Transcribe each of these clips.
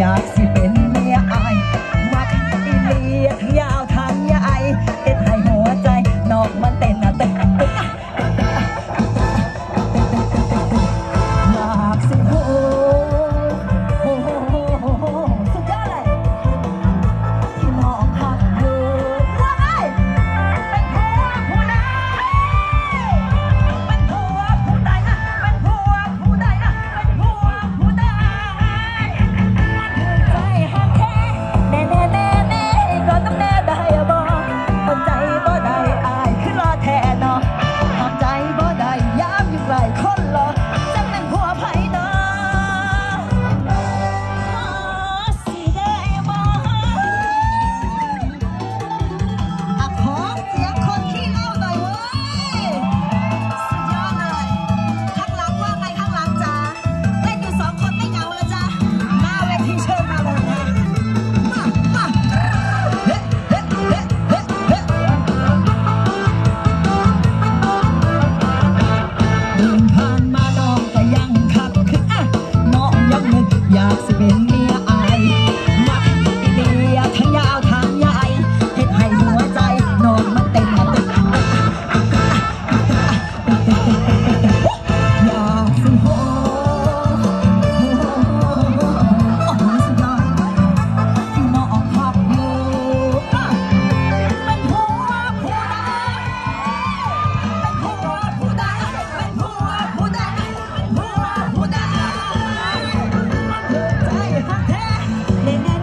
Yeah. Let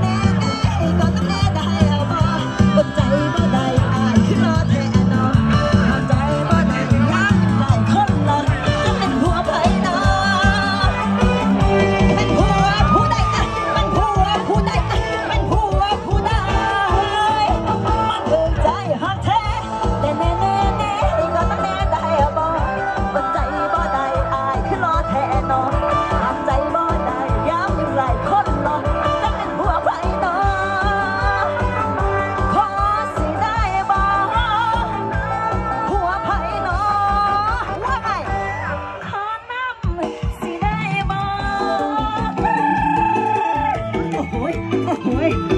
哦喂。